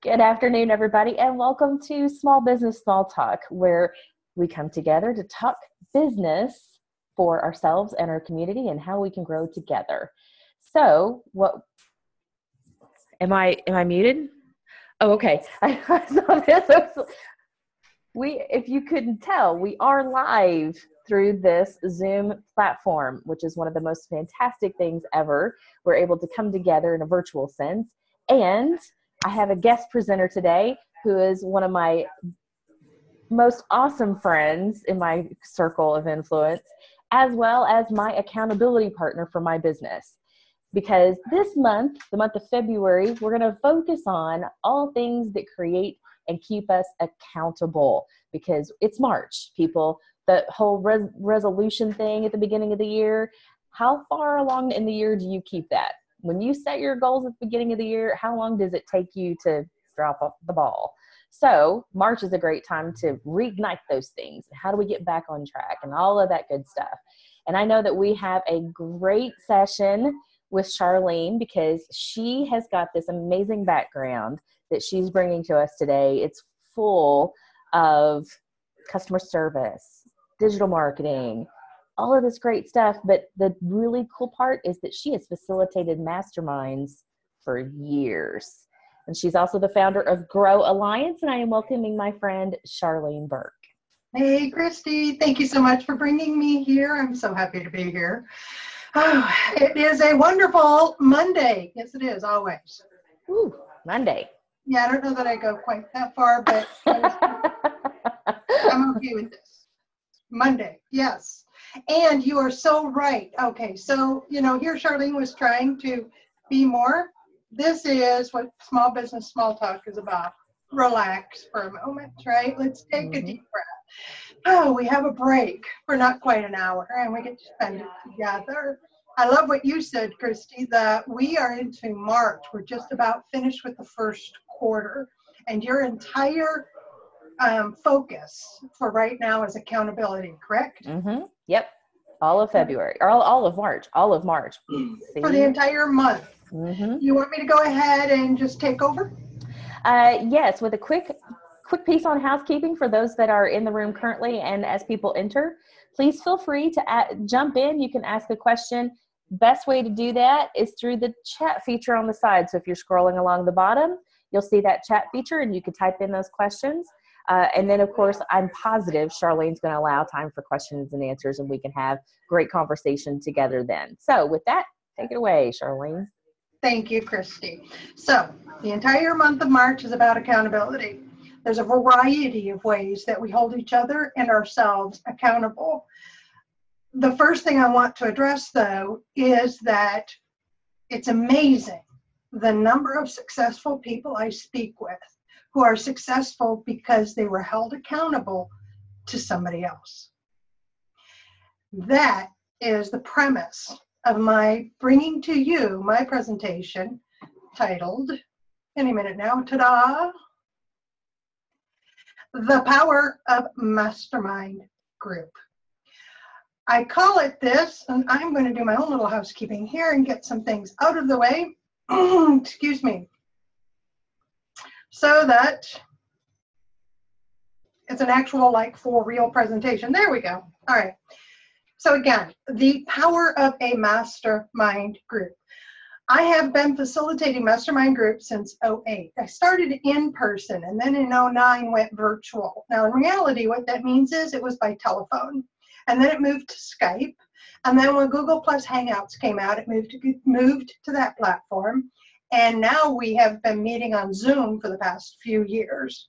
Good afternoon, everybody, and welcome to Small Business Small Talk, where we come together to talk business for ourselves and our community and how we can grow together. So, what am I? Am I muted? Oh, okay. I saw this. We, if you couldn't tell, we are live through this Zoom platform, which is one of the most fantastic things ever. We're able to come together in a virtual sense and I have a guest presenter today who is one of my most awesome friends in my circle of influence, as well as my accountability partner for my business. Because this month, the month of February, we're going to focus on all things that create and keep us accountable because it's March, people. The whole res- resolution thing at the beginning of the year, how far along in the year do you keep that? When you set your goals at the beginning of the year, how long does it take you to drop off the ball? So, March is a great time to reignite those things. How do we get back on track and all of that good stuff? And I know that we have a great session with Charlene because she has got this amazing background that she's bringing to us today. It's full of customer service, digital marketing, all of this great stuff. But the really cool part is that she has facilitated masterminds for years. And she's also the founder of Grow Alliance. And I am welcoming my friend Charlene Burke. Hey, Christy. Thank you so much for bringing me here. I'm so happy to be here. Oh, it is a wonderful Monday. Yes, it is, always. Ooh, Monday. Yeah, I don't know that I go quite that far, but I'm okay with this. Monday, yes. And you are so right. Okay, so, you know, here Charlene was trying to be more. This is what small business small talk is about. Relax for a moment, right? Let's take mm-hmm. a deep breath. Oh, we have a break for not quite an hour and we get to spend it together. I love what you said, Christy, that we are into March. We're just about finished with the first quarter. And your entire um, focus for right now is accountability, correct? Mm-hmm. Yep. All of February, or all, all of March, all of March. See? For the entire month. Mm-hmm. You want me to go ahead and just take over? Uh, yes, with a quick quick piece on housekeeping for those that are in the room currently and as people enter please feel free to add, jump in you can ask a question best way to do that is through the chat feature on the side so if you're scrolling along the bottom you'll see that chat feature and you can type in those questions uh, and then, of course, I'm positive Charlene's going to allow time for questions and answers, and we can have great conversation together then. So, with that, take it away, Charlene. Thank you, Christy. So, the entire month of March is about accountability. There's a variety of ways that we hold each other and ourselves accountable. The first thing I want to address, though, is that it's amazing the number of successful people I speak with who are successful because they were held accountable to somebody else. That is the premise of my bringing to you my presentation titled, any minute now, ta da! The Power of Mastermind Group. I call it this, and I'm going to do my own little housekeeping here and get some things out of the way. Excuse me so that it's an actual like for real presentation. There we go. All right. So again, the power of a mastermind group. I have been facilitating mastermind groups since 08. I started in person and then in 09 went virtual. Now in reality, what that means is it was by telephone. And then it moved to Skype. And then when Google Plus Hangouts came out, it moved to, moved to that platform. And now we have been meeting on Zoom for the past few years.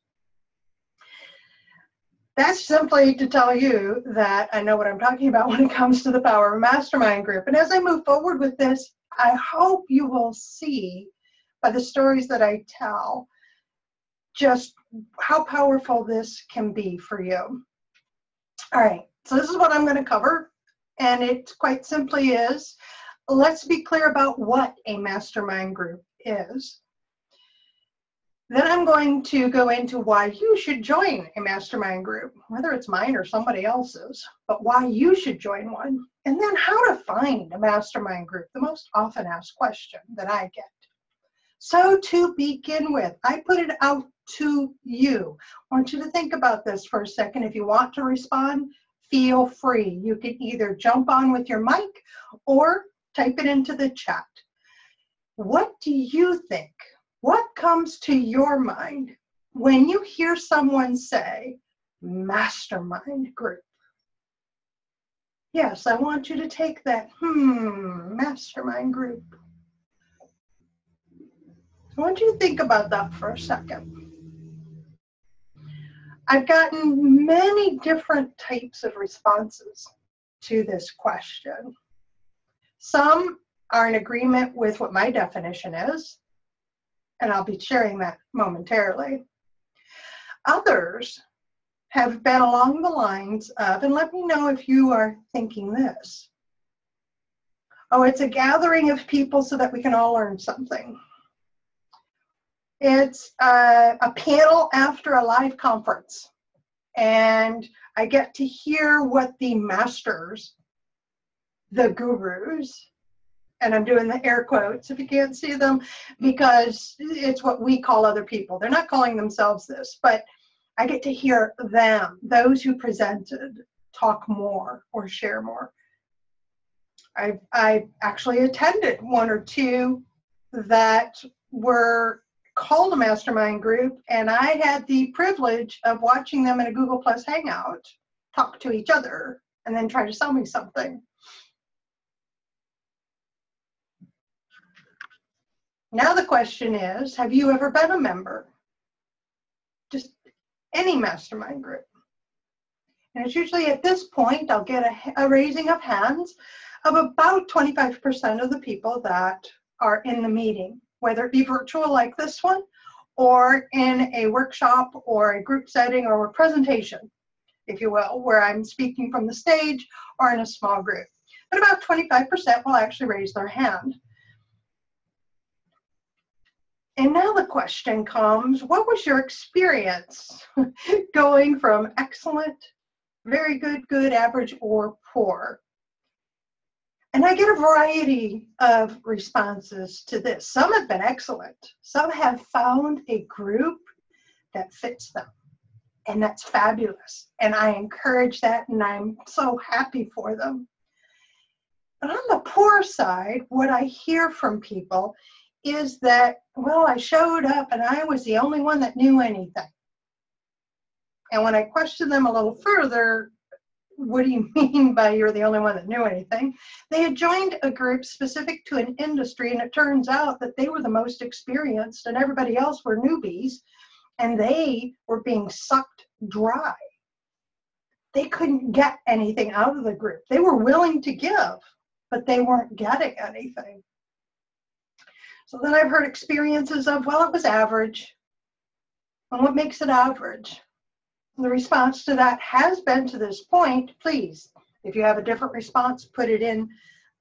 That's simply to tell you that I know what I'm talking about when it comes to the power of mastermind group. And as I move forward with this, I hope you will see by the stories that I tell just how powerful this can be for you. All right, so this is what I'm going to cover. And it quite simply is let's be clear about what a mastermind group is. Then I'm going to go into why you should join a mastermind group, whether it's mine or somebody else's, but why you should join one. And then how to find a mastermind group, the most often asked question that I get. So, to begin with, I put it out to you. I want you to think about this for a second. If you want to respond, feel free. You can either jump on with your mic or type it into the chat. What do you think? What comes to your mind when you hear someone say mastermind group? Yes, I want you to take that, hmm, mastermind group. I want you to think about that for a second. I've gotten many different types of responses to this question. Some are in agreement with what my definition is, and I'll be sharing that momentarily. Others have been along the lines of, and let me know if you are thinking this. Oh, it's a gathering of people so that we can all learn something. It's a, a panel after a live conference, and I get to hear what the masters, the gurus, and I'm doing the air quotes if you can't see them because it's what we call other people. They're not calling themselves this, but I get to hear them, those who presented, talk more or share more. I I actually attended one or two that were called a mastermind group, and I had the privilege of watching them in a Google Plus Hangout talk to each other and then try to sell me something. Now the question is, have you ever been a member? Just any mastermind group. And it's usually at this point, I'll get a, a raising of hands of about 25% of the people that are in the meeting whether it be virtual like this one, or in a workshop or a group setting or a presentation, if you will, where I'm speaking from the stage or in a small group. But about 25% will actually raise their hand. And now the question comes, what was your experience going from excellent, very good, good, average, or poor? And I get a variety of responses to this. Some have been excellent. Some have found a group that fits them. And that's fabulous. And I encourage that and I'm so happy for them. But on the poor side, what I hear from people is that, well, I showed up and I was the only one that knew anything. And when I questioned them a little further, what do you mean by you're the only one that knew anything? They had joined a group specific to an industry, and it turns out that they were the most experienced, and everybody else were newbies, and they were being sucked dry. They couldn't get anything out of the group. They were willing to give, but they weren't getting anything. So then I've heard experiences of, well, it was average. And what makes it average? the response to that has been to this point, please, if you have a different response, put it in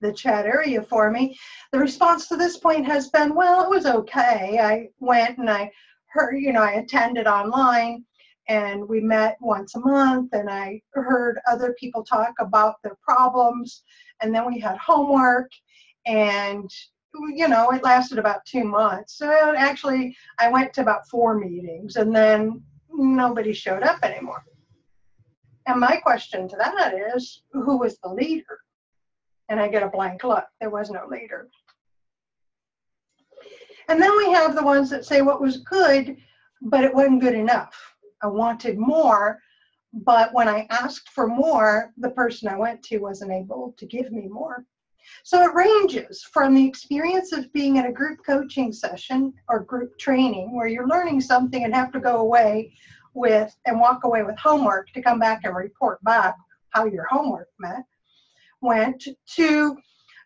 the chat area for me. The response to this point has been, well, it was okay. I went and I heard, you know, I attended online and we met once a month and I heard other people talk about their problems and then we had homework and you know it lasted about two months so actually i went to about four meetings and then nobody showed up anymore. And my question to that is who was the leader? And I get a blank look. There was no leader. And then we have the ones that say what was good, but it wasn't good enough. I wanted more, but when I asked for more, the person I went to wasn't able to give me more. So it ranges from the experience of being in a group coaching session or group training where you're learning something and have to go away with and walk away with homework to come back and report back how your homework met, went to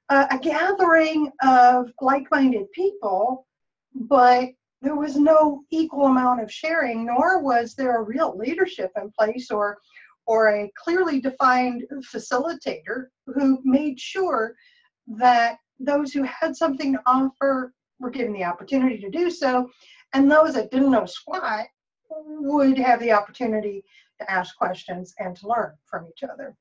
uh, a gathering of like minded people, but there was no equal amount of sharing, nor was there a real leadership in place or or a clearly defined facilitator who made sure that those who had something to offer were given the opportunity to do so, and those that didn't know squat would have the opportunity to ask questions and to learn from each other.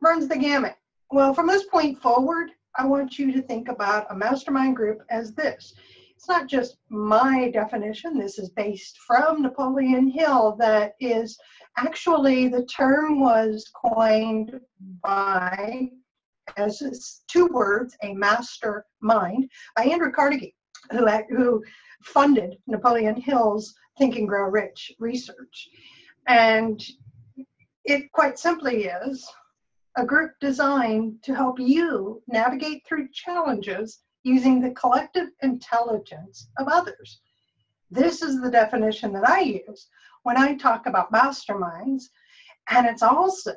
Runs the gamut. Well, from this point forward, I want you to think about a mastermind group as this. It's not just my definition, this is based from Napoleon Hill, that is actually the term was coined by, as two words, a master mind, by Andrew Carnegie, who, who funded Napoleon Hill's Think and Grow Rich research. And it quite simply is a group designed to help you navigate through challenges using the collective intelligence of others. This is the definition that I use when I talk about masterminds, and it's also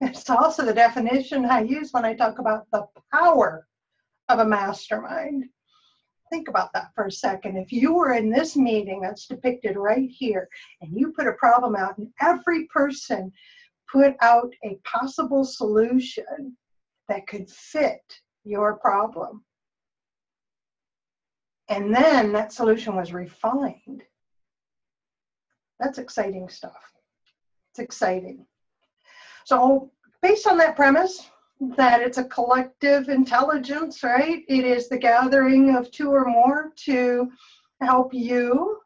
it's also the definition I use when I talk about the power of a mastermind. Think about that for a second. If you were in this meeting that's depicted right here, and you put a problem out, and every person put out a possible solution that could fit your problem. And then that solution was refined. That's exciting stuff. It's exciting. So, based on that premise, that it's a collective intelligence, right? It is the gathering of two or more to help you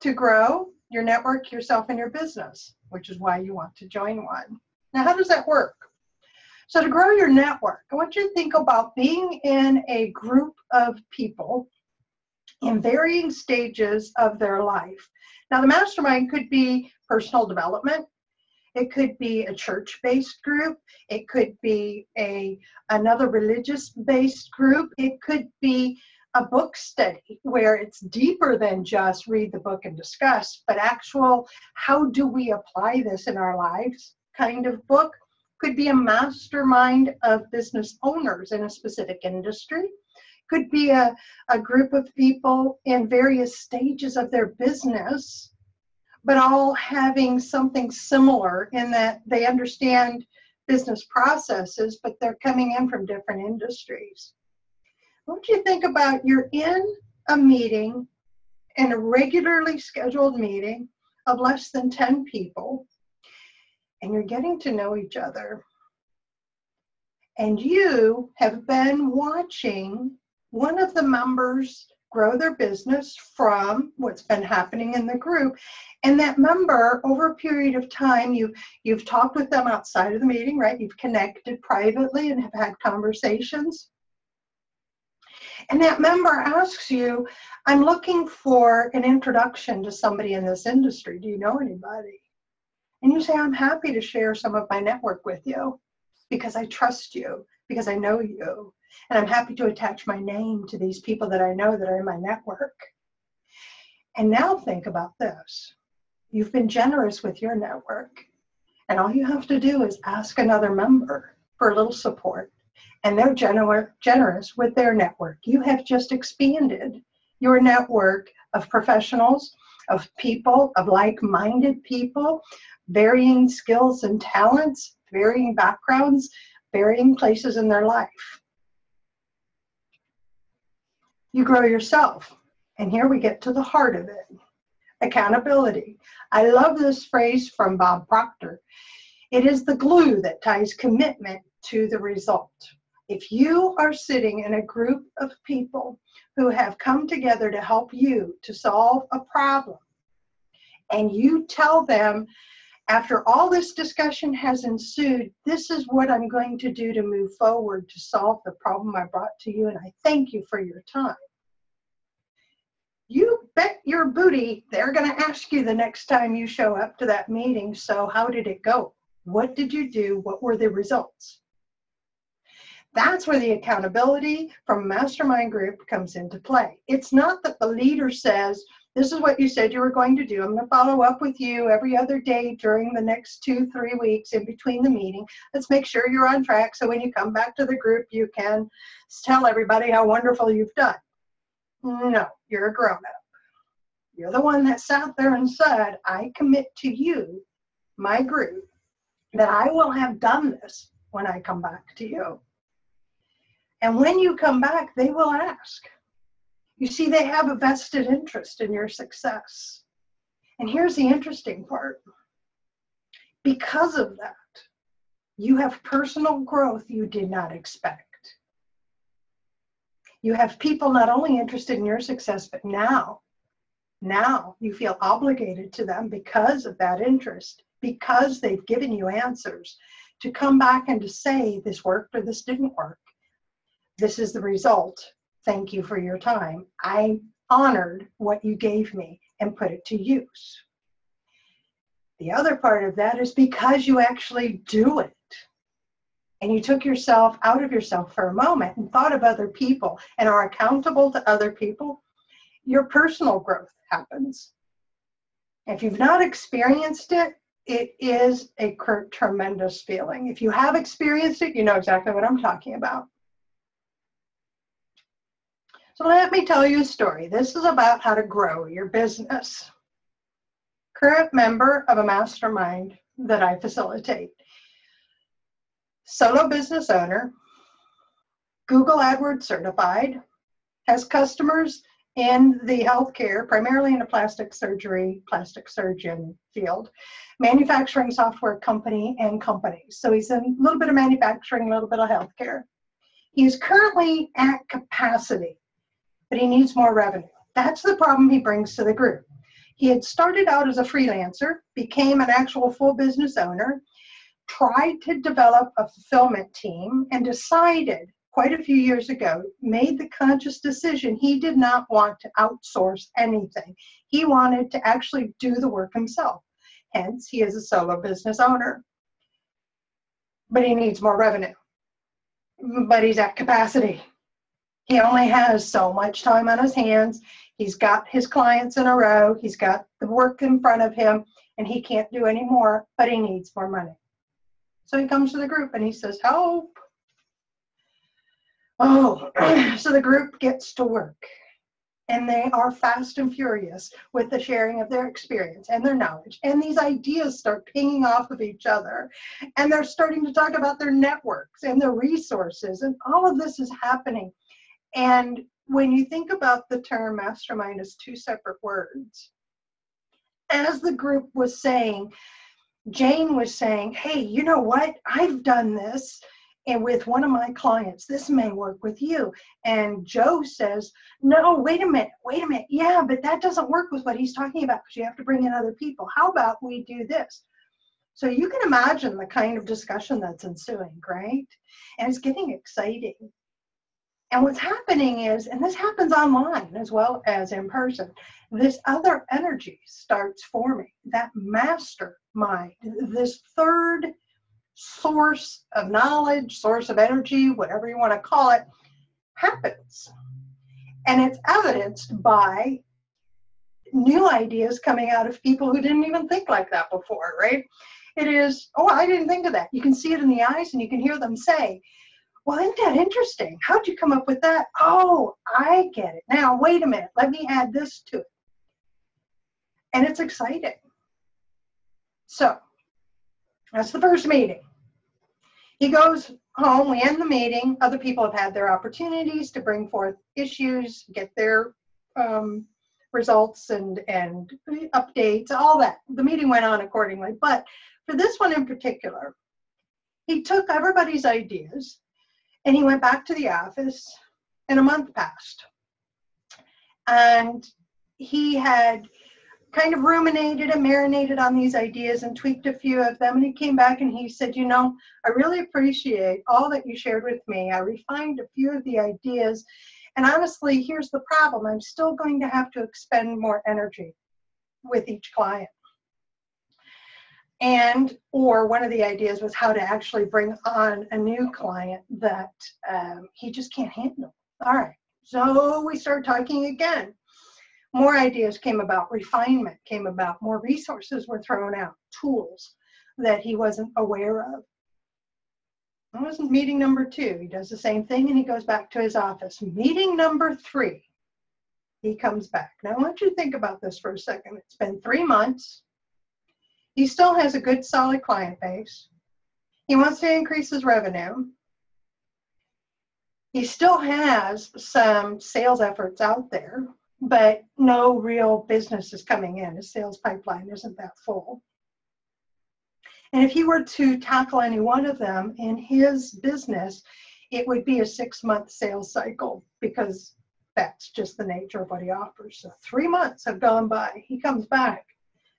to grow your network, yourself, and your business, which is why you want to join one. Now, how does that work? So, to grow your network, I want you to think about being in a group of people in varying stages of their life. Now, the mastermind could be personal development. It could be a church-based group. It could be a another religious-based group. It could be a book study where it's deeper than just read the book and discuss, but actual how do we apply this in our lives kind of book. Could be a mastermind of business owners in a specific industry could be a, a group of people in various stages of their business, but all having something similar in that they understand business processes, but they're coming in from different industries. What do you think about you're in a meeting, in a regularly scheduled meeting of less than 10 people, and you're getting to know each other. And you have been watching one of the members grow their business from what's been happening in the group. And that member over a period of time you you've talked with them outside of the meeting right? You've connected privately and have had conversations. And that member asks you i'm looking for an introduction to somebody in this industry. Do you know anybody? And you say i'm happy to share some of my network with you because i trust you because i know you and I'm happy to attach my name to these people that I know that are in my network. And now think about this. You've been generous with your network. And all you have to do is ask another member for a little support. And they're gener- generous with their network. You have just expanded your network of professionals, of people, of like minded people, varying skills and talents, varying backgrounds, varying places in their life you grow yourself. And here we get to the heart of it accountability. I love this phrase from Bob Proctor. It is the glue that ties commitment to the result. If you are sitting in a group of people who have come together to help you to solve a problem, and you tell them, after all this discussion has ensued, this is what I'm going to do to move forward to solve the problem I brought to you, and I thank you for your time you bet your booty they're going to ask you the next time you show up to that meeting. So, how did it go? What did you do? What were the results? That's where the accountability from mastermind group comes into play. It's not that the leader says, This is what you said you were going to do. I'm going to follow up with you every other day during the next two, three weeks in between the meeting. Let's make sure you're on track so when you come back to the group, you can tell everybody how wonderful you've done. No, you're a grown up. You're the one that sat there and said, I commit to you, my group, that I will have done this when I come back to you. And when you come back, they will ask. You see, they have a vested interest in your success. And here's the interesting part because of that, you have personal growth you did not expect. You have people not only interested in your success, but now, now you feel obligated to them because of that interest, because they've given you answers to come back and to say this worked or this didn't work. This is the result. Thank you for your time. I honored what you gave me and put it to use. The other part of that is because you actually do it and you took yourself out of yourself for a moment and thought of other people and are accountable to other people, your personal growth happens. If you've not experienced it, it is a tremendous feeling. If you have experienced it, you know exactly what I'm talking about. So let me tell you a story. This is about how to grow your business current member of a mastermind that I facilitate. Solo business owner, Google AdWords certified, has customers in the healthcare, primarily in the plastic surgery, plastic surgeon field, manufacturing software company and companies. So he's in a little bit of manufacturing, a little bit of healthcare. He is currently at capacity, but he needs more revenue. That's the problem he brings to the group. He had started out as a freelancer, became an actual full business owner, tried to develop a fulfillment team, and decided quite a few years ago, made the conscious decision he did not want to outsource anything. He wanted to actually do the work himself. Hence, he is a solo business owner. But he needs more revenue. But he's at capacity. He only has so much time on his hands He's got his clients in a row, he's got the work in front of him, and he can't do any more, but he needs more money. So he comes to the group and he says, Help! Oh, so the group gets to work. And they are fast and furious with the sharing of their experience and their knowledge. And these ideas start pinging off of each other. And they're starting to talk about their networks and their resources. And all of this is happening. And when you think about the term mastermind as two separate words, as the group was saying, Jane was saying, Hey, you know what? I've done this and with one of my clients. This may work with you. And Joe says, No, wait a minute, wait a minute. Yeah, but that doesn't work with what he's talking about because you have to bring in other people. How about we do this? So you can imagine the kind of discussion that's ensuing, right? And it's getting exciting. And what's happening is, and this happens online as well as in person, this other energy starts forming, that mastermind, this third source of knowledge, source of energy, whatever you want to call it, happens. And it's evidenced by new ideas coming out of people who didn't even think like that before, right? It is, oh, I didn't think of that. You can see it in the eyes and you can hear them say, well, isn't that interesting? How'd you come up with that? Oh, I get it. Now, wait a minute. Let me add this to it. And it's exciting. So, that's the first meeting. He goes home, we end the meeting. Other people have had their opportunities to bring forth issues, get their um, results and, and updates, all that. The meeting went on accordingly. But for this one in particular, he took everybody's ideas and he went back to the office, and a month passed. And he had kind of ruminated and marinated on these ideas and tweaked a few of them. And he came back and he said, You know, I really appreciate all that you shared with me. I refined a few of the ideas. And honestly, here's the problem I'm still going to have to expend more energy with each client and or one of the ideas was how to actually bring on a new client that um, he just can't handle. All right so we started talking again. More ideas came about refinement came about more resources were thrown out tools that he wasn't aware of. It wasn't meeting number two he does the same thing and he goes back to his office. Meeting number three he comes back. Now i want you to think about this for a second. It's been three months he still has a good solid client base. He wants to increase his revenue. He still has some sales efforts out there, but no real business is coming in. His sales pipeline isn't that full. And if he were to tackle any one of them in his business, it would be a six month sales cycle because that's just the nature of what he offers. So three months have gone by. He comes back,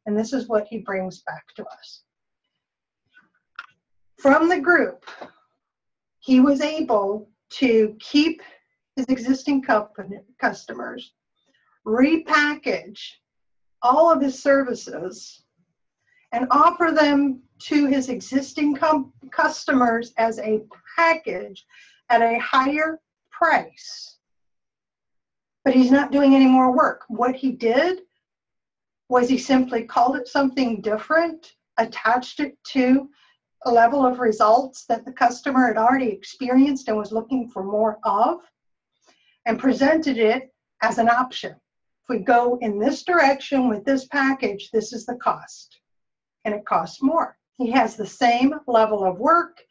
and this is what he brings back to us. From the group, he was able to keep his existing company, customers, repackage all of his services, and offer them to his existing customers as a package at a higher price. But he's not doing any more work. What he did was he simply called it something different, attached it to a level of results that the customer had already experienced and was looking for more of, and presented it as an option. If we go in this direction with this package, this is the cost, and it costs more. He has the same level of work,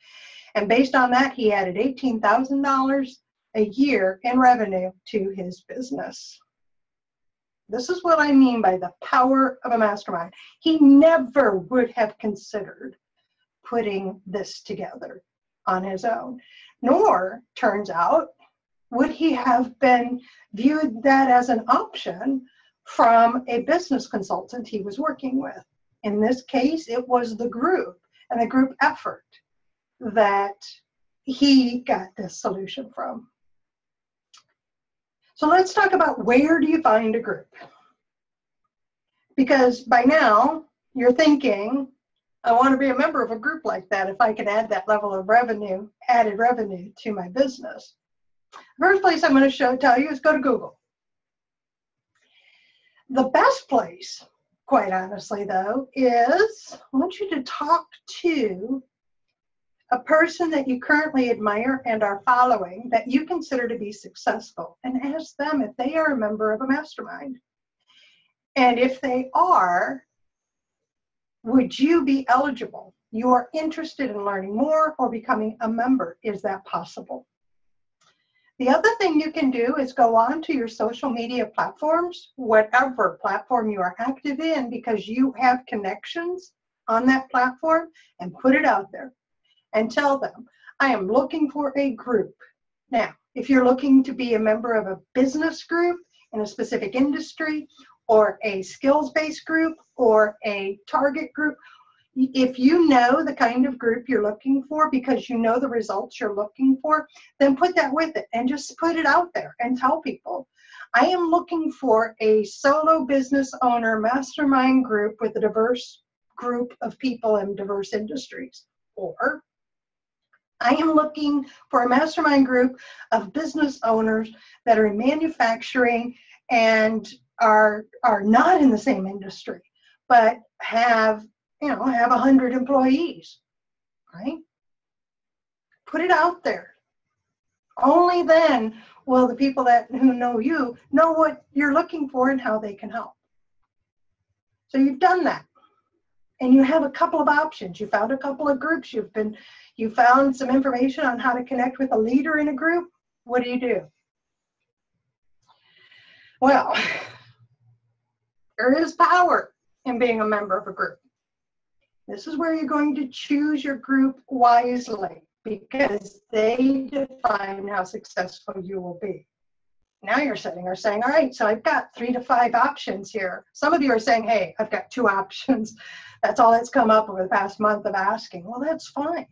and based on that, he added $18,000 a year in revenue to his business. This is what I mean by the power of a mastermind. He never would have considered putting this together on his own, nor, turns out, would he have been viewed that as an option from a business consultant he was working with. In this case, it was the group and the group effort that he got this solution from. So let's talk about where do you find a group? Because by now you're thinking, I want to be a member of a group like that if I can add that level of revenue, added revenue to my business. First place I'm going to show tell you is go to Google. The best place, quite honestly, though, is I want you to talk to a person that you currently admire and are following that you consider to be successful and ask them if they are a member of a mastermind. And if they are, would you be eligible? You are interested in learning more or becoming a member. Is that possible? The other thing you can do is go on to your social media platforms, whatever platform you are active in, because you have connections on that platform, and put it out there and tell them, I am looking for a group. Now, if you're looking to be a member of a business group in a specific industry, or a skills based group, or a target group, if you know the kind of group you're looking for because you know the results you're looking for, then put that with it and just put it out there and tell people. I am looking for a solo business owner mastermind group with a diverse group of people in diverse industries. Or I am looking for a mastermind group of business owners that are in manufacturing and are are not in the same industry, but have you know, have a hundred employees, right? Put it out there. Only then will the people that who know you know what you're looking for and how they can help. So you've done that. And you have a couple of options. You found a couple of groups. You've been you found some information on how to connect with a leader in a group. What do you do? Well, there is power in being a member of a group. This is where you're going to choose your group wisely because they define how successful you will be. Now you're sitting or saying, all right, so I've got three to five options here. Some of you are saying, hey, I've got two options. That's all that's come up over the past month of asking. Well, that's fine.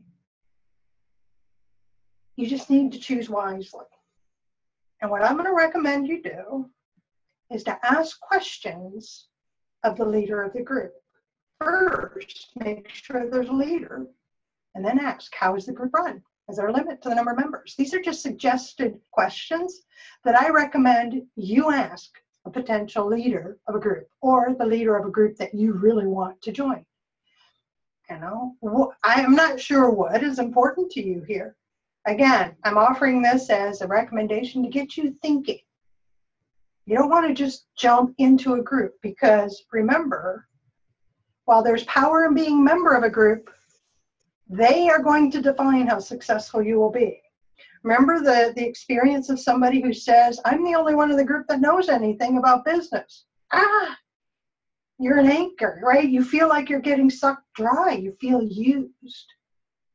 You just need to choose wisely. And what I'm going to recommend you do is to ask questions of the leader of the group first make sure there's a leader and then ask how is the group run is there a limit to the number of members. These are just suggested questions that i recommend you ask a potential leader of a group or the leader of a group that you really want to join. You know i'm not sure what is important to you here. Again i'm offering this as a recommendation to get you thinking. You don't want to just jump into a group because remember while there's power in being member of a group, they are going to define how successful you will be. Remember the, the experience of somebody who says, I'm the only one in the group that knows anything about business. Ah, you're an anchor, right? You feel like you're getting sucked dry. You feel used.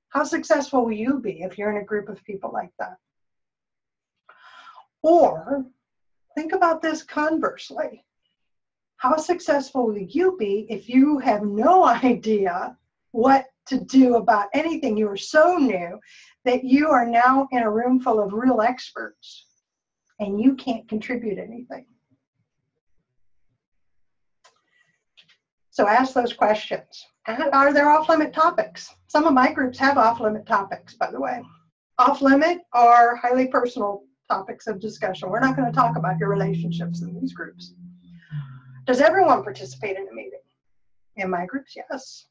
How successful will you be if you're in a group of people like that? Or think about this conversely. How successful will you be if you have no idea what to do about anything? You are so new that you are now in a room full of real experts and you can't contribute anything. So ask those questions. Are there off limit topics? Some of my groups have off limit topics, by the way. Off limit are highly personal topics of discussion. We're not going to talk about your relationships in these groups. Does everyone participate in a meeting? In my groups, yes.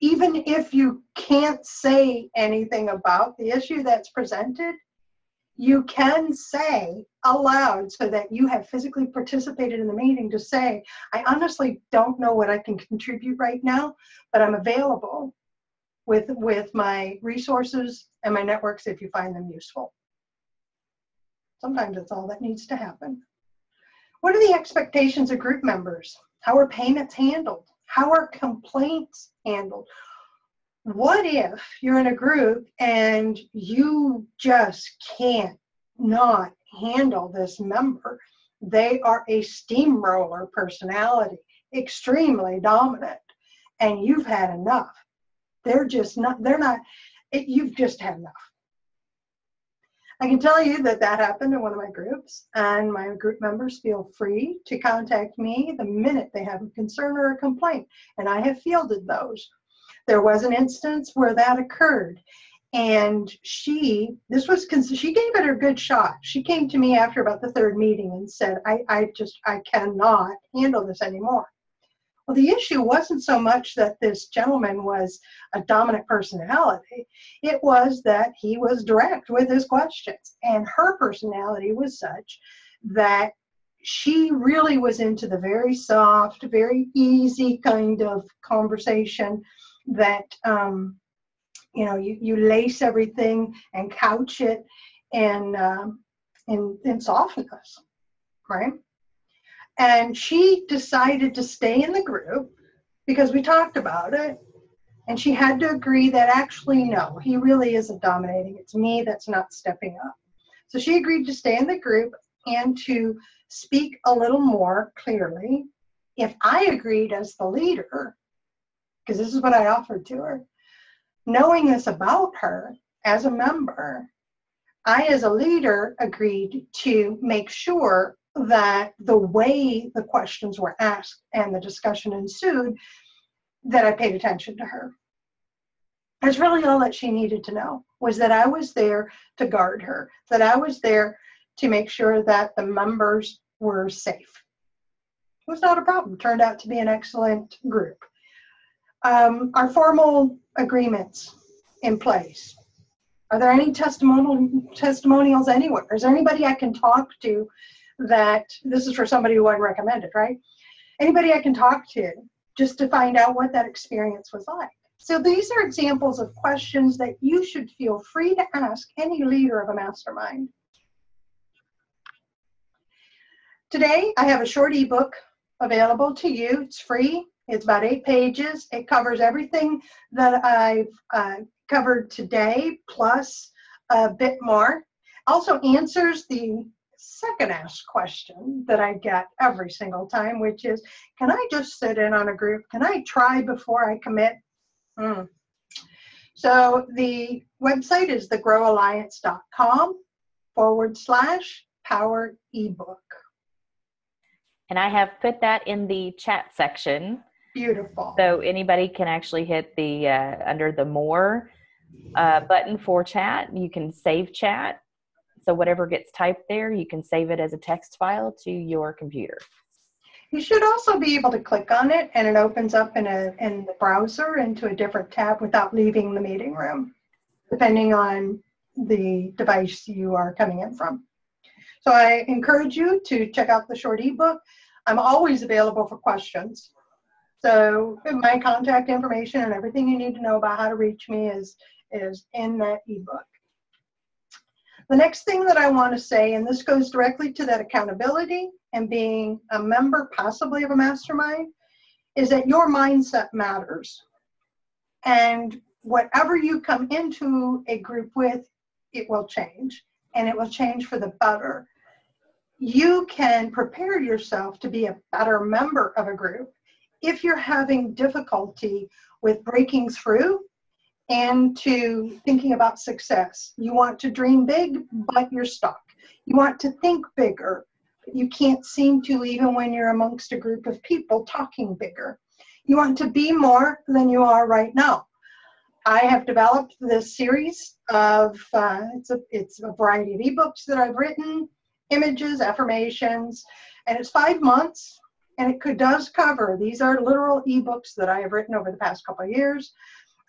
Even if you can't say anything about the issue that's presented, you can say aloud so that you have physically participated in the meeting to say, I honestly don't know what I can contribute right now, but I'm available with, with my resources and my networks if you find them useful. Sometimes that's all that needs to happen. What are the expectations of group members? How are payments handled? How are complaints handled? what if you're in a group and you just can't not handle this member? They are a steamroller personality, extremely dominant, and you've had enough. They're just not, they're not, it, you've just had enough. I can tell you that that happened in one of my groups, and my group members feel free to contact me the minute they have a concern or a complaint, and I have fielded those. There was an instance where that occurred and she this was she gave it a good shot. She came to me after about the third meeting and said i i just i cannot handle this anymore well the issue wasn't so much that this gentleman was a dominant personality it was that he was direct with his questions and her personality was such that she really was into the very soft very easy kind of conversation that um, you know you, you lace everything and couch it in um, in, in softness, right? And she decided to stay in the group because we talked about it. And she had to agree that actually, no, he really isn't dominating. It's me that's not stepping up. So she agreed to stay in the group and to speak a little more clearly. If I agreed as the leader because this is what I offered to her. Knowing this about her as a member, I, as a leader, agreed to make sure that the way the questions were asked and the discussion ensued, that I paid attention to her. That's really all that she needed to know was that I was there to guard her, that I was there to make sure that the members were safe. It was not a problem. Turned out to be an excellent group um, are formal agreements in place? Are there any testimonial testimonials anywhere? Is there anybody I can talk to that this is for somebody who wasn't recommended, right? Anybody I can talk to just to find out what that experience was like. So these are examples of questions that you should feel free to ask any leader of a mastermind. Today, I have a short ebook available to you. It's free. It's about eight pages. It covers everything that I've uh, covered today, plus a bit more. Also answers the second asked question that I get every single time, which is, can I just sit in on a group? Can I try before I commit? Mm. So the website is thegrowalliance.com forward slash power ebook. And I have put that in the chat section Beautiful. So anybody can actually hit the uh, under the more uh, button for chat. You can save chat. So whatever gets typed there, you can save it as a text file to your computer. You should also be able to click on it and it opens up in a in the browser into a different tab without leaving the meeting room, depending on the device you are coming in from. So I encourage you to check out the short ebook. I'm always available for questions. So my contact information and everything you need to know about how to reach me is, is in that ebook. The next thing that I want to say, and this goes directly to that accountability and being a member possibly of a mastermind, is that your mindset matters. And whatever you come into a group with, it will change and it will change for the better. You can prepare yourself to be a better member of a group if you're having difficulty with breaking through and to thinking about success. You want to dream big, but you're stuck. You want to think bigger, but you can't seem to even when you're amongst a group of people talking bigger. You want to be more than you are right now. I have developed this series of uh, it's a it's a variety of ebooks that I've written, images, affirmations, and it's five months, and it could, does cover. These are literal ebooks that I have written over the past couple of years,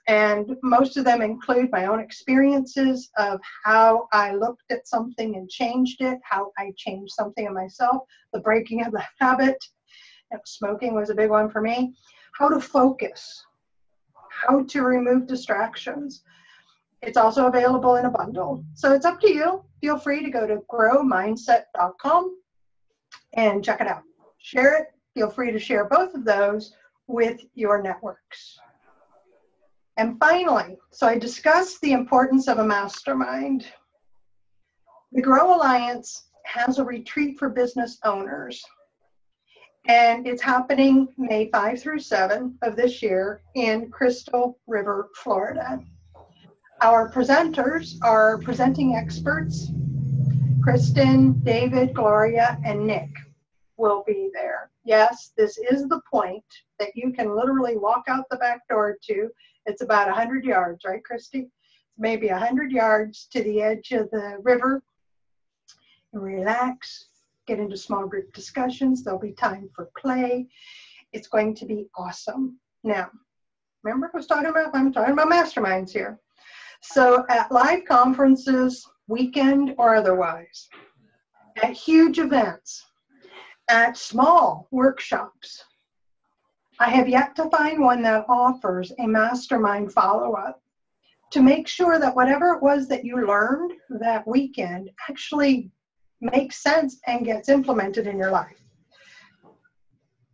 and most of them include my own experiences of how I looked at something and changed it, how I changed something in myself, the breaking of the habit. Smoking was a big one for me. How to focus how to remove distractions. It's also available in a bundle. So it's up to you. Feel free to go to growmindset.com and check it out. Share it. Feel free to share both of those with your networks. And finally, so I discussed the importance of a mastermind. The Grow Alliance has a retreat for business owners and it's happening May 5 through 7 of this year in Crystal River, Florida. Our presenters are presenting experts. Kristen, David, Gloria, and Nick will be there. Yes, this is the point that you can literally walk out the back door to. It's about 100 yards, right, Christy? Maybe 100 yards to the edge of the river. Relax, get into small group discussions. There'll be time for play. It's going to be awesome. Now, remember I was talking about, I'm talking about masterminds here. So at live conferences, weekend or otherwise, at huge events, at small workshops, I have yet to find one that offers a mastermind follow up to make sure that whatever it was that you learned that weekend actually makes sense and gets implemented in your life.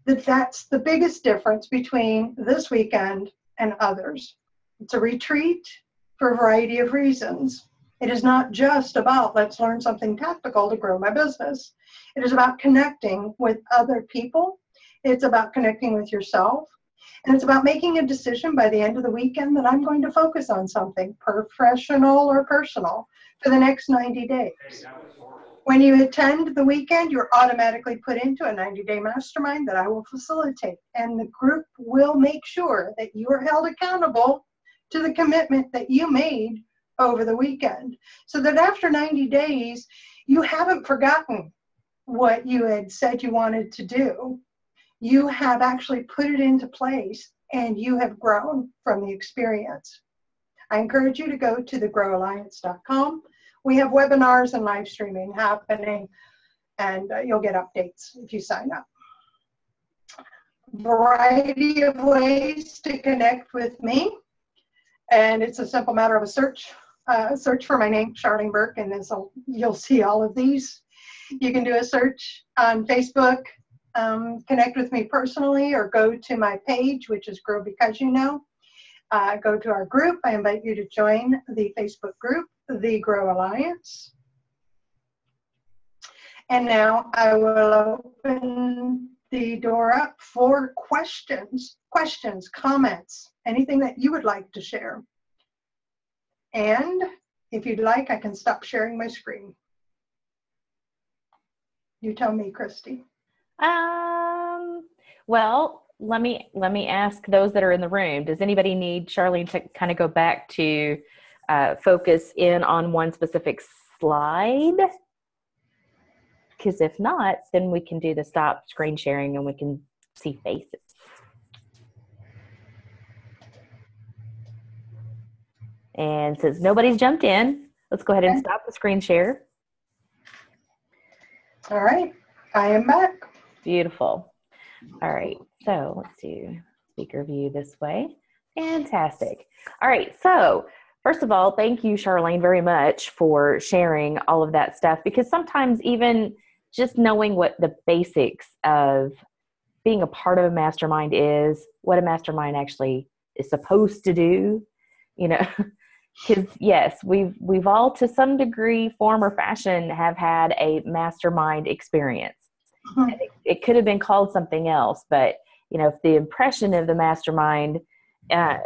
That that's the biggest difference between this weekend and others. It's a retreat for a variety of reasons. It is not just about let's learn something tactical to grow my business. It is about connecting with other people. It's about connecting with yourself. And it's about making a decision by the end of the weekend that I'm going to focus on something professional or personal for the next 90 days. When you attend the weekend, you're automatically put into a 90 day mastermind that I will facilitate. And the group will make sure that you are held accountable to the commitment that you made over the weekend. So that after 90 days, you haven't forgotten what you had said you wanted to do. You have actually put it into place and you have grown from the experience. I encourage you to go to thegrowalliance.com we have webinars and live streaming happening, and uh, you'll get updates if you sign up. Variety of ways to connect with me, and it's a simple matter of a search. Uh, search for my name, Charlene Burke, and you'll see all of these. You can do a search on Facebook, um, connect with me personally, or go to my page, which is Grow Because You Know. Uh, go to our group. I invite you to join the Facebook group the Grow Alliance. And now I will open the door up for questions, questions, comments, anything that you would like to share. And if you'd like, I can stop sharing my screen. You tell me, Christy. Um, well, let me let me ask those that are in the room. Does anybody need Charlene to kind of go back to uh, focus in on one specific slide? Because if not, then we can do the stop screen sharing and we can see faces. And since nobody's jumped in, let's go ahead and stop the screen share. All right, I am back. Beautiful. All right, so let's do speaker view this way. Fantastic. All right, so First of all, thank you, Charlene, very much for sharing all of that stuff because sometimes even just knowing what the basics of being a part of a mastermind is, what a mastermind actually is supposed to do, you know because yes we've we've all to some degree form or fashion have had a mastermind experience it, it, could have been called something else but you know if the impression of the mastermind uh,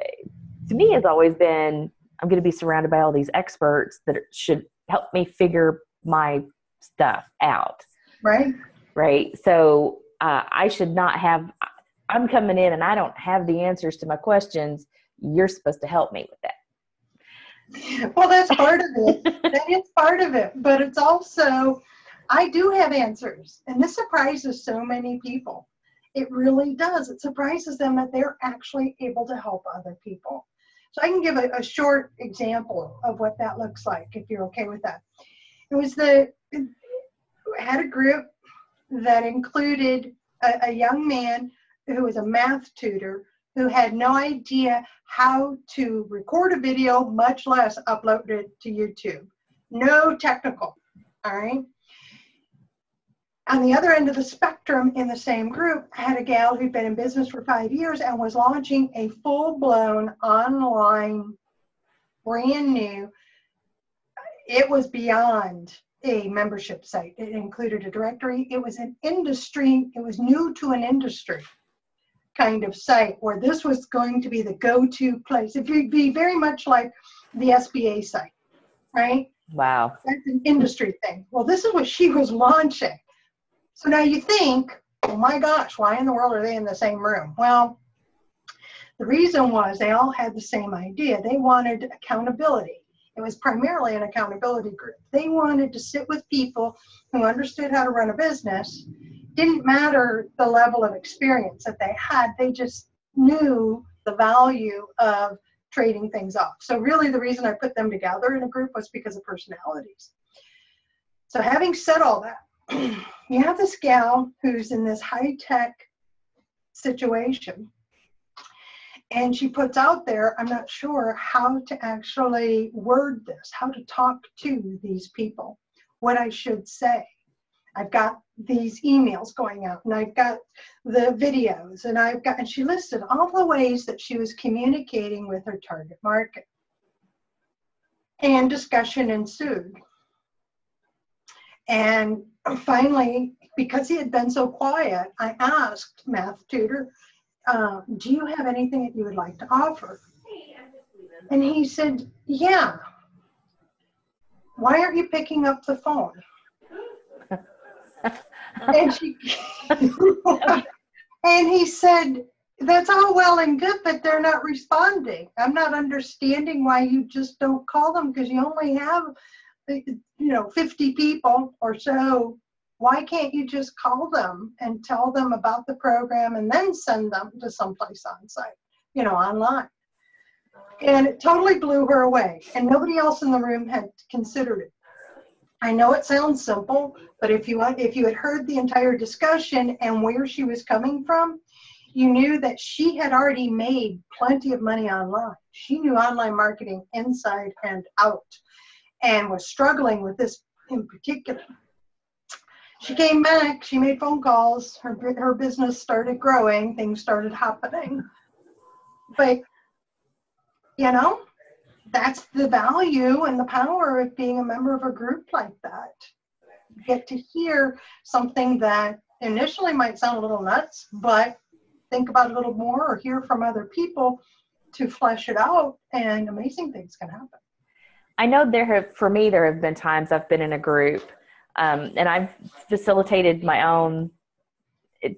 to me has always been i'm going to be surrounded by all these experts that should help me figure my stuff out right right so uh, i should not have i'm coming in and i don't have the answers to my questions you're supposed to help me with that well, that's part of it. that is part of it. But it's also, I do have answers. And this surprises so many people. It really does. It surprises them that they're actually able to help other people. So I can give a, a short example of what that looks like if you're okay with that. It was the, it had a group that included a, a young man who was a math tutor who had no idea how to record a video, much less upload it to YouTube. No technical, all right? On the other end of the spectrum in the same group, I had a gal who'd been in business for five years and was launching a full-blown online, brand new, it was beyond a membership site. It included a directory. It was an industry, it was new to an industry kind of site where this was going to be the go-to place. It would be very much like the SBA site, right? Wow. That's an industry thing. Well, this is what she was launching. So now you think, oh my gosh, why in the world are they in the same room? Well, the reason was they all had the same idea. They wanted accountability. It was primarily an accountability group. They wanted to sit with people who understood how to run a business didn't matter the level of experience that they had, they just knew the value of trading things off. So, really, the reason I put them together in a group was because of personalities. So, having said all that, you have this gal who's in this high tech situation, and she puts out there, I'm not sure how to actually word this, how to talk to these people, what I should say. I've got these emails going out and I've got the videos and I've got, and she listed all the ways that she was communicating with her target market. And discussion ensued. And finally, because he had been so quiet, I asked Math Tutor, uh, Do you have anything that you would like to offer? And he said, Yeah. Why aren't you picking up the phone? and she and he said that's all well and good but they're not responding i'm not understanding why you just don't call them because you only have you know 50 people or so why can't you just call them and tell them about the program and then send them to someplace on site you know online? And it totally blew her away and nobody else in the room had considered it. I know it sounds simple, but if you if you had heard the entire discussion and where she was coming from, you knew that she had already made plenty of money online. She knew online marketing inside and out and was struggling with this in particular. She came back, she made phone calls, her, her business started growing, things started happening. But, you know, that's the value and the power of being a member of a group like that. You get to hear something that initially might sound a little nuts, but think about it a little more or hear from other people to flesh it out, and amazing things can happen. I know there have, for me, there have been times I've been in a group um, and I've facilitated my own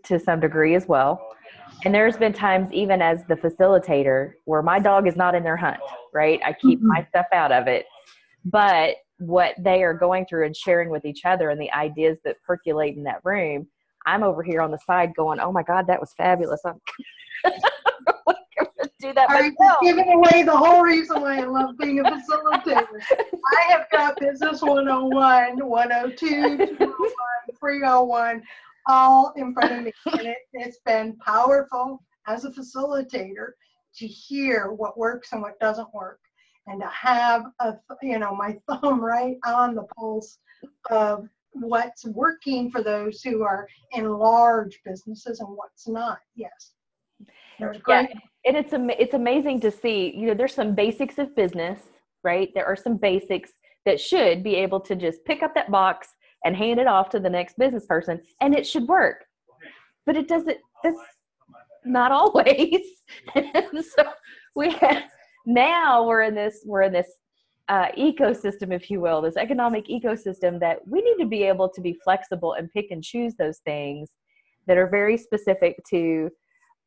to some degree as well. And there's been times, even as the facilitator, where my dog is not in their hunt, right? I keep mm-hmm. my stuff out of it. But what they are going through and sharing with each other and the ideas that percolate in that room, I'm over here on the side going, oh my God, that was fabulous. Do that Are myself. giving away the whole reason why I love being a facilitator. I have got Business 101, 102, 201, 301 all in front of me. And it, it's been powerful as a facilitator to hear what works and what doesn't work and to have a you know my thumb right on the pulse of what's working for those who are in large businesses and what's not yes there's Yeah, and it's it's amazing to see. You know, there's some basics of business, right? There are some basics that should be able to just pick up that box and hand it off to the next business person, and it should work. But it doesn't. That's not always. so we have, now we're in this we're in this uh, ecosystem, if you will, this economic ecosystem that we need to be able to be flexible and pick and choose those things that are very specific to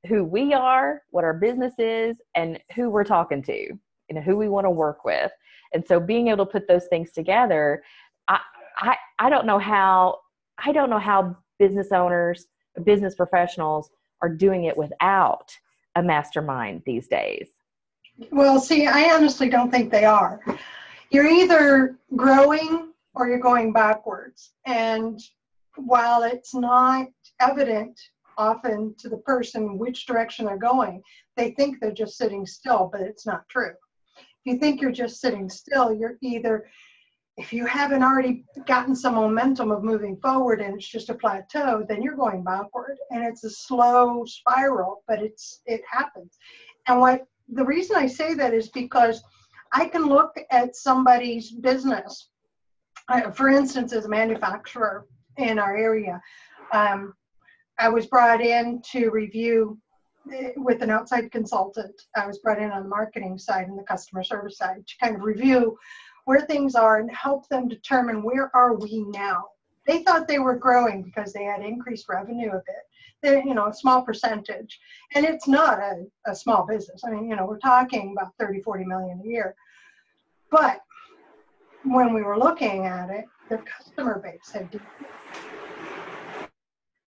who we are, what our business is, and who we're talking to, you know, who we want to work with. And so being able to put those things together, I, I, I don't know how, I don't know how business owners, business professionals are doing it without a mastermind these days. Well, see, I honestly don't think they are. You're either growing or you're going backwards. And while it's not evident often to the person which direction they're going, they think they're just sitting still, but it's not true. If you think you're just sitting still, you're either, if you haven't already gotten some momentum of moving forward and it's just a plateau, then you're going backward. And it's a slow spiral, but it's it happens. And what the reason I say that is because I can look at somebody's business. Uh, for instance, as a manufacturer in our area, um, I was brought in to review eh, with an outside consultant. I was brought in on the marketing side and the customer service side to kind of review where things are and help them determine where are we now. They thought they were growing because they had increased revenue a bit. They're, you know, a small percentage. And it's not a, a small business. I mean, you know, we're talking about 30, 40 million a year. But when we were looking at it, their customer base had decreased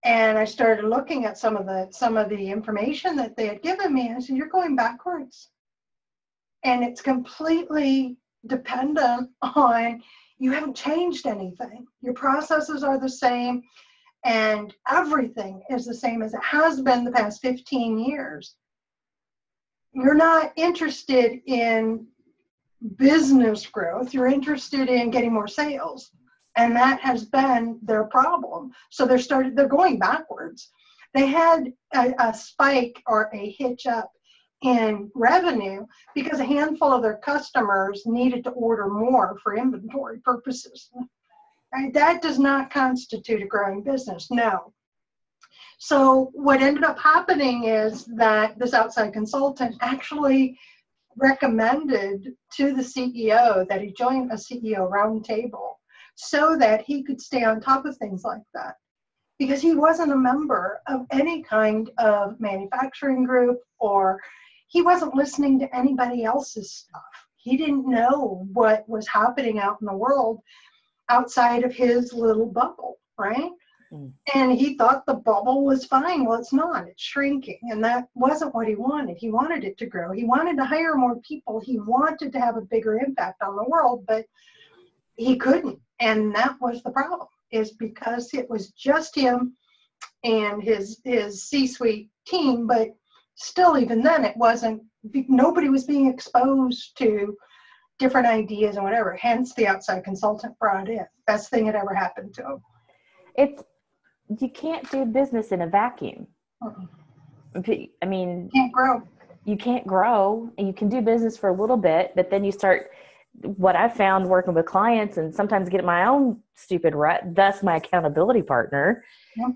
and I started looking at some of the some of the information that they had given me. I said, "You're going backwards," and it's completely dependent on you haven't changed anything. Your processes are the same, and everything is the same as it has been the past 15 years. You're not interested in business growth. You're interested in getting more sales and that has been their problem. So they're started they're going backwards. They had a, a, spike or a hitch up in revenue because a handful of their customers needed to order more for inventory purposes. Right? that does not constitute a growing business no. So what ended up happening is that this outside consultant actually recommended to the ceo that he join a ceo roundtable so that he could stay on top of things like that. Because he wasn't a member of any kind of manufacturing group or he wasn't listening to anybody else's stuff. He didn't know what was happening out in the world outside of his little bubble, right? Mm. And he thought the bubble was fine. Well, it's not, it's shrinking. And that wasn't what he wanted. He wanted it to grow. He wanted to hire more people. He wanted to have a bigger impact on the world, but he couldn't. And that was the problem is because it was just him and his his c-suite team but still even then it wasn't nobody was being exposed to different ideas and whatever. Hence the outside consultant brought in. Best thing that ever happened to him. It's you can't do business in a vacuum. I mean you can't grow. you can't grow. And you can do business for a little bit but then you start what I've found working with clients and sometimes get my own stupid rut, thus my accountability partner,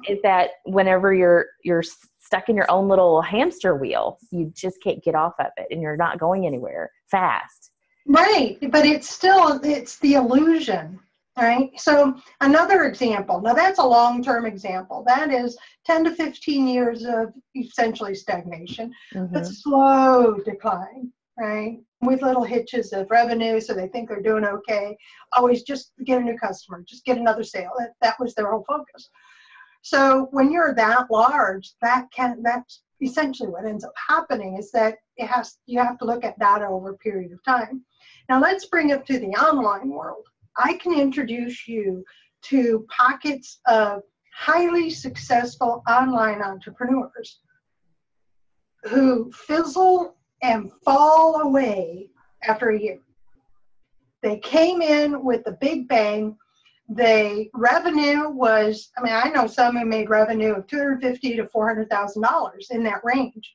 is that whenever you're you're stuck in your own little hamster wheel, you just can't get off of it and you're not going anywhere fast. Right, but it's still it's the illusion, right? So another example. Now that's a long-term example. That is 10 to 15 years of essentially stagnation, mm-hmm. but slow decline right? With little hitches of revenue, so they think they're doing okay. Always just get a new customer, just get another sale. That, that was their whole focus. So when you're that large, that can that's essentially what ends up happening is that it has you have to look at data over a period of time. Now let's bring it to the online world. I can introduce you to pockets of highly successful online entrepreneurs who fizzle and fall away after a year. They came in with the big bang. the revenue was i mean i know some who made revenue of 250 to 400 thousand dollars in that range.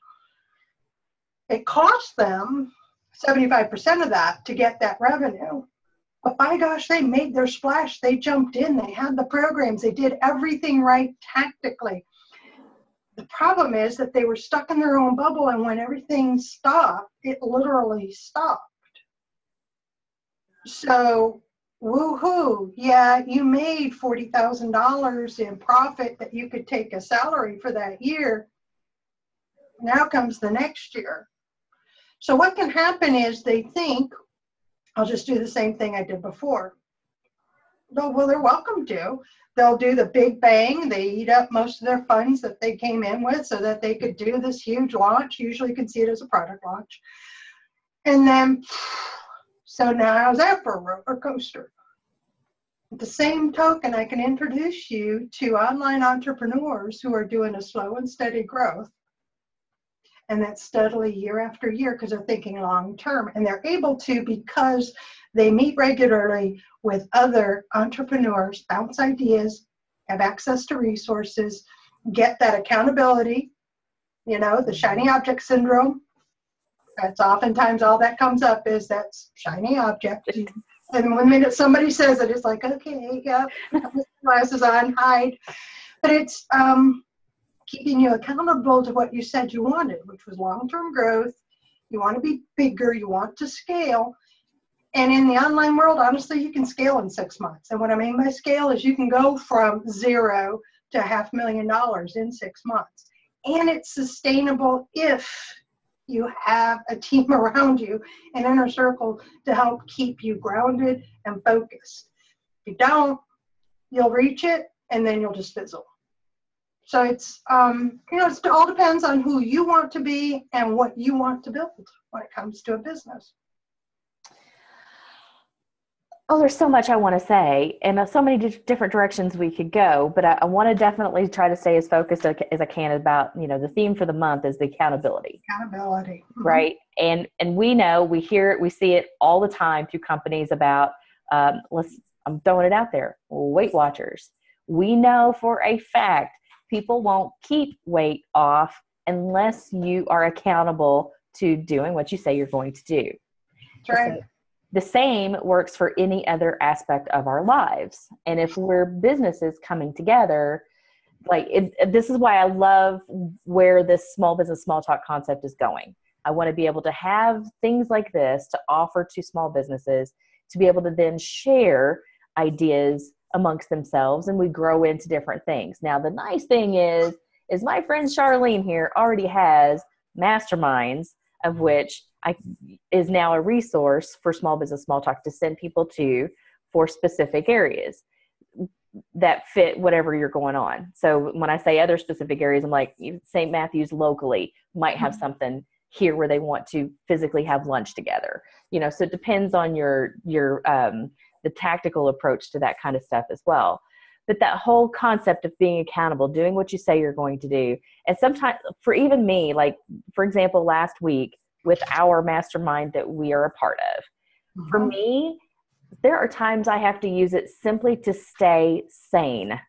It cost them 75% of that to get that revenue. But by gosh they made their splash. They jumped in. They had the programs. They did everything right tactically the problem is that they were stuck in their own bubble and when everything stopped it literally stopped so woohoo, yeah, you made $40,000 in profit that you could take a salary for that year. Now comes the next year. So what can happen is they think, I'll just do the same thing I did before. No, well, they're welcome to. They'll do the big bang. They eat up most of their funds that they came in with so that they could do this huge launch. Usually you can see it as a product launch. And then so now how's that for a roller coaster? At the same token, I can introduce you to online entrepreneurs who are doing a slow and steady growth. And that's steadily year after year because they're thinking long term. And they're able to because they meet regularly with other entrepreneurs, bounce ideas, have access to resources, get that accountability, you know, the shiny object syndrome, that's oftentimes all that comes up is that shiny object. And one minute somebody says it, it's like, okay, yeah, glasses on, hide. But it's um, keeping you accountable to what you said you wanted, which was long term growth. You want to be bigger, you want to scale. And in the online world, honestly, you can scale in six months. And what I mean by scale is you can go from zero to half million dollars in six months. And it's sustainable if you have a team around you, an inner circle to help keep you grounded and focused. If you don't, you'll reach it and then you'll just fizzle. So it's, um, you know, it all depends on who you want to be and what you want to build when it comes to a business oh, there's so much I want to say, and uh, so many different directions we could go. But I, I want to definitely try to stay as focused as I can about you know the theme for the month is the accountability. Accountability, mm-hmm. right? And and we know we hear it, we see it all the time through companies about um, let's. I'm throwing it out there. Weight Watchers. We know for a fact people won't keep weight off unless you are accountable to doing what you say you're going to do. Right. So, the same works for any other aspect of our lives. And if we're businesses coming together, like it, this is why I love where this small business small talk concept is going. I want to be able to have things like this to offer to small businesses to be able to then share ideas amongst themselves and we grow into different things. Now the nice thing is is my friend Charlene here already has masterminds of which I, is now a resource for small business small talk to send people to for specific areas that fit whatever you're going on. So when I say other specific areas, I'm like St. Matthew's locally might have mm-hmm. something here where they want to physically have lunch together. You know, so it depends on your your um, the tactical approach to that kind of stuff as well. But that whole concept of being accountable, doing what you say you're going to do, and sometimes for even me, like for example, last week with our mastermind that we are a part of. Mm-hmm. For me, there are times I have to use it simply to stay sane.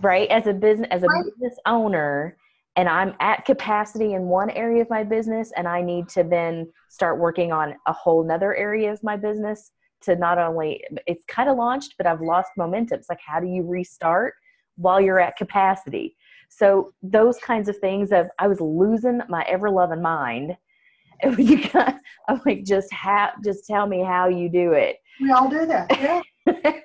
Right? As a business as a right. business owner, and I'm at capacity in one area of my business and I need to then start working on a whole nother area of my business to not only it's kind of launched, but I've lost momentum. It's like how do you restart while you're at capacity? So those kinds of things of I was losing my ever loving mind. And you got, I'm like, just have, just tell me how you do it. We all do that. Yeah.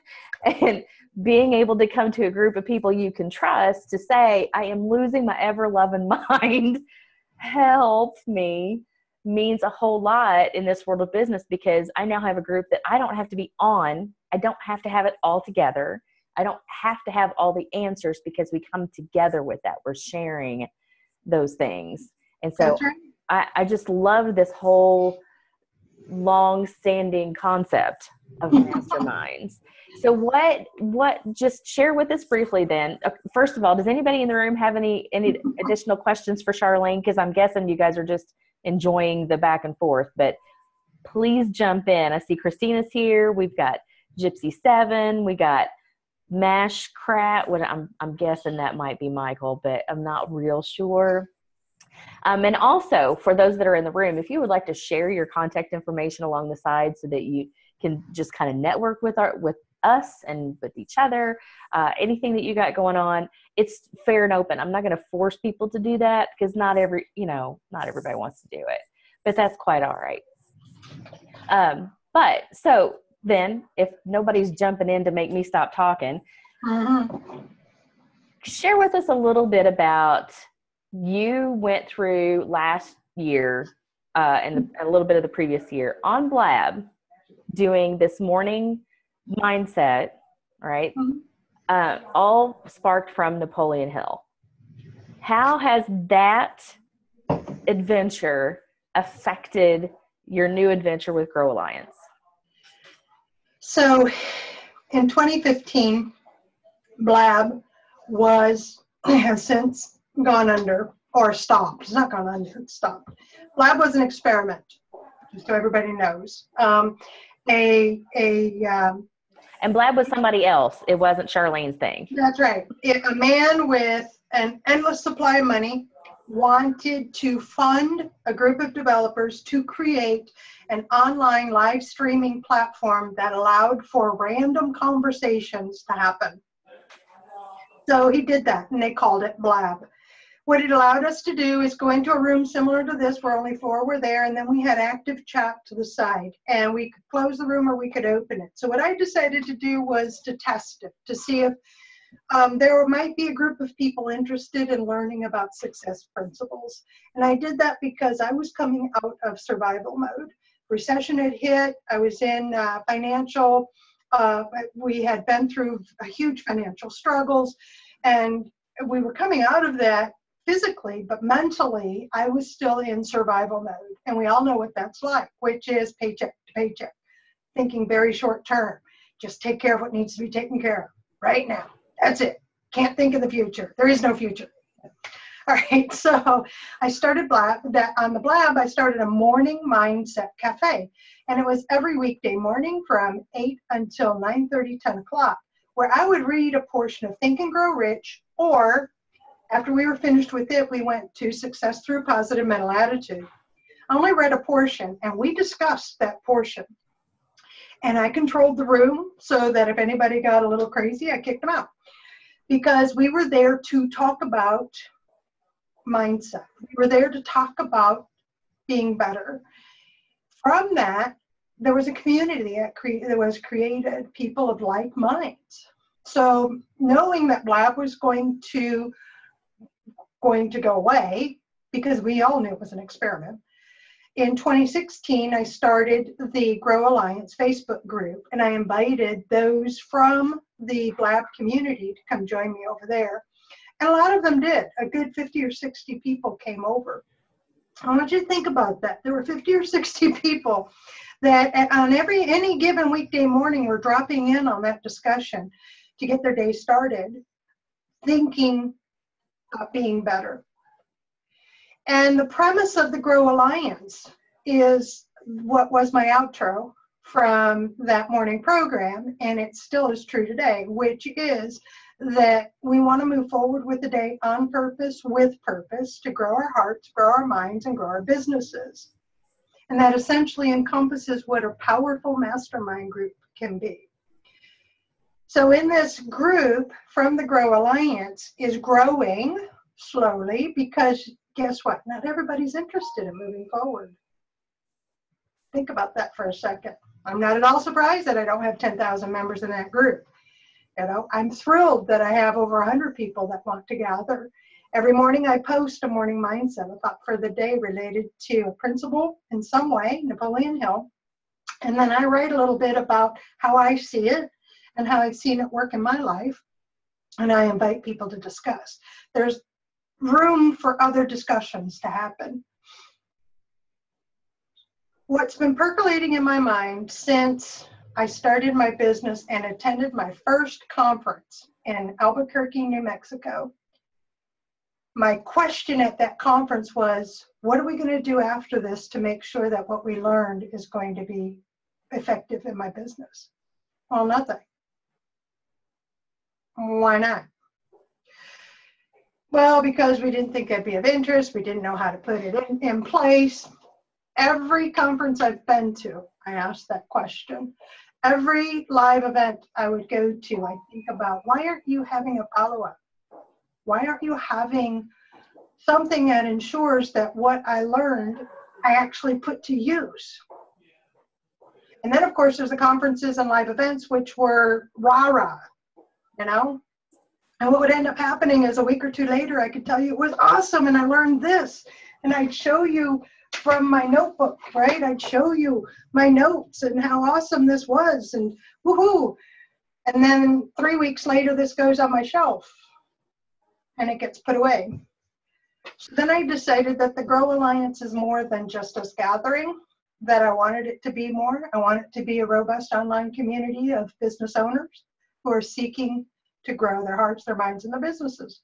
and being able to come to a group of people you can trust to say, I am losing my ever loving mind. Help me means a whole lot in this world of business because I now have a group that I don't have to be on. I don't have to have it all together. I don't have to have all the answers because we come together with that. We're sharing those things. And so right. I, I just love this whole long standing concept of masterminds. so what what just share with us briefly then. Uh, first of all, does anybody in the room have any any additional questions for Charlene? Because I'm guessing you guys are just enjoying the back and forth, but please jump in. I see Christina's here. We've got Gypsy Seven. We got Mash Crat. What I'm I'm guessing that might be Michael, but I'm not real sure. Um, and also, for those that are in the room, if you would like to share your contact information along the side so that you can just kind of network with our with us and with each other, uh, anything that you got going on, it's fair and open. I'm not going to force people to do that because not every you know not everybody wants to do it, but that's quite all right. Um, but so then, if nobody's jumping in to make me stop talking, mm-hmm. share with us a little bit about you went through last year uh, and a little bit of the previous year on Blab doing this morning mindset, right? Mm-hmm. Uh, all sparked from Napoleon Hill. How has that adventure affected your new adventure with Grow Alliance? So in 2015, Blab was, has since gone under or stopped. It's not gone under, it's stopped. Blab was an experiment, just so everybody knows. Um, a, a, um, and Blab was somebody else. It wasn't Charlene's thing. That's right. It, a man with an endless supply of money wanted to fund a group of developers to create an online live streaming platform that allowed for random conversations to happen. So he did that and they called it Blab. What it allowed us to do is go into a room similar to this where only four were there and then we had active chat to the side and we could close the room or we could open it. So what I decided to do was to test it to see if um, there might be a group of people interested in learning about success principles. And I did that because I was coming out of survival mode. Recession had hit, I was in uh, financial, uh, we had been through huge financial struggles, and we were coming out of that physically, but mentally, I was still in survival mode. And we all know what that's like, which is paycheck to paycheck, thinking very short term. Just take care of what needs to be taken care of right now. That's it. Can't think of the future. There is no future. All right, so I started Blab, that on the Blab, I started a morning mindset cafe. And it was every weekday morning from 8 until 9 30, 10 o'clock, where I would read a portion of Think and Grow Rich, or after we were finished with it, we went to Success Through Positive Mental Attitude. I only read a portion, and we discussed that portion. And I controlled the room so that if anybody got a little crazy, I kicked them out because we were there to talk about mindset. We were there to talk about being better. From that, there was a community that, cre- that was created, people of like minds. So knowing that Blab was going to going to go away, because we all knew it was an experiment, in 2016, I started the Grow Alliance Facebook group, and I invited those from the Blab community to come join me over there. And a lot of them did. A good 50 or 60 people came over. I want you to think about that. There were 50 or 60 people that on every any given weekday morning were dropping in on that discussion to get their day started, thinking about being better. And the premise of the Grow Alliance is what was my outro from that morning program, and it still is true today, which is that we want to move forward with the day on purpose, with purpose, to grow our hearts, grow our minds, and grow our businesses. And that essentially encompasses what a powerful mastermind group can be. So, in this group from the Grow Alliance is growing slowly because guess what? Not everybody's interested in moving forward. Think about that for a second. I'm not at all surprised that I don't have 10,000 members in that group. You know, I'm thrilled that I have over 100 people that want to gather. Every morning I post a morning mindset, a thought for the day related to a principle in some way, Napoleon Hill. And then I write a little bit about how I see it and how I've seen it work in my life. And I invite people to discuss. There's room for other discussions to happen. What's been percolating in my mind since I started my business and attended my first conference in Albuquerque, New Mexico, my question at that conference was what are we going to do after this to make sure that what we learned is going to be effective in my business? Well, nothing. Why not? Well, because we didn't think it'd be of interest, we didn't know how to put it in, in place. Every conference I've been to, I asked that question. Every live event I would go to, I think about why aren't you having a follow up? Why aren't you having something that ensures that what I learned I actually put to use? And then, of course, there's the conferences and live events, which were rah rah, you know? And what would end up happening is a week or two later, I could tell you it was awesome and I learned this. And I'd show you from my notebook, right? I'd show you my notes and how awesome this was and woohoo. And then three weeks later, this goes on my shelf and it gets put away. So then I decided that the Grow Alliance is more than just us gathering, that I wanted it to be more. I want it to be a robust online community of business owners who are seeking to grow their hearts, their minds, and their businesses.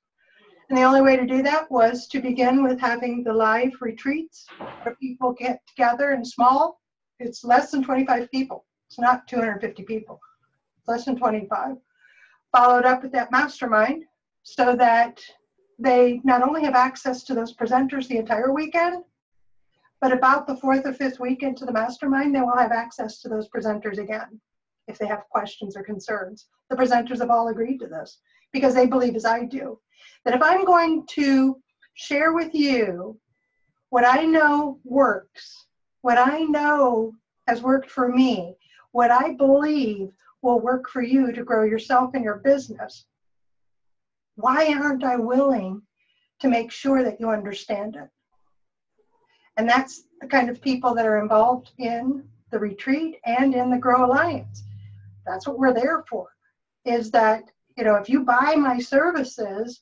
And the only way to do that was to begin with having the live retreats where people get together in small. It's less than 25 people. It's not 250 people. It's less than 25. Followed up with that mastermind so that they not only have access to those presenters the entire weekend, but about the fourth or fifth week into the mastermind, they will have access to those presenters again if they have questions or concerns. The presenters have all agreed to this because they believe, as I do, that if I'm going to share with you what I know works, what I know has worked for me, what I believe will work for you to grow yourself and your business, why aren't I willing to make sure that you understand it? And that's the kind of people that are involved in the retreat and in the Grow Alliance. That's what we're there for. Is that, you know, if you buy my services,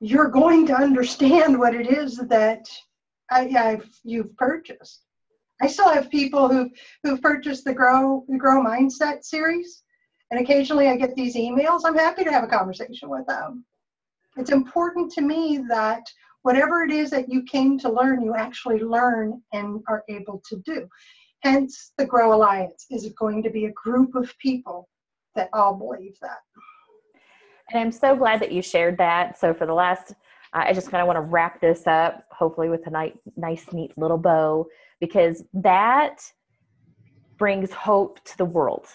you're going to understand what it is that I, have you've purchased. I still have people who who've purchased the Grow the Grow Mindset series, and occasionally I get these emails. I'm happy to have a conversation with them. It's important to me that whatever it is that you came to learn, you actually learn and are able to do. Hence, the Grow Alliance is going to be a group of people that all believe that. And I'm so glad that you shared that. So, for the last, uh, I just kind of want to wrap this up, hopefully with a nice, nice, neat little bow, because that brings hope to the world.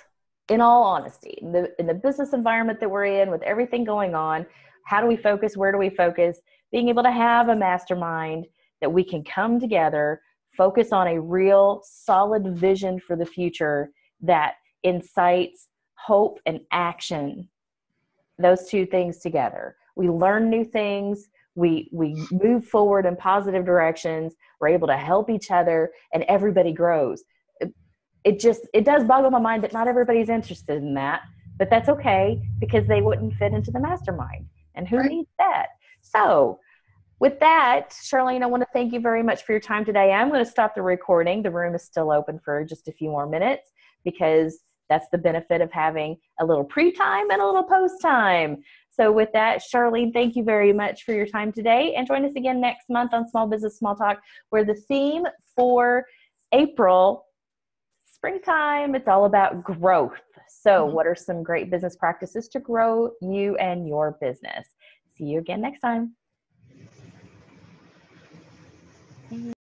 In all honesty, in the in the business environment that we're in, with everything going on, how do we focus? Where do we focus? Being able to have a mastermind that we can come together focus on a real solid vision for the future that incites hope and action. Those two things together. We learn new things. We we move forward in positive directions. We're able to help each other and everybody grows. It, it just it does boggle my mind that not everybody's interested in that but that's okay because they wouldn't fit into the mastermind. And who right. needs that? So with that, Charlene, I want to thank you very much for your time today. I'm going to stop the recording. The room is still open for just a few more minutes because that's the benefit of having a little pre time and a little post time. So, with that, Charlene, thank you very much for your time today. And join us again next month on Small Business Small Talk, where the theme for April, springtime, it's all about growth. So, mm-hmm. what are some great business practices to grow you and your business? See you again next time.